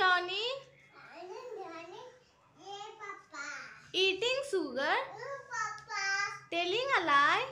Johnny I am Johnny. Yeah, Papa. eating sugar, telling a lie,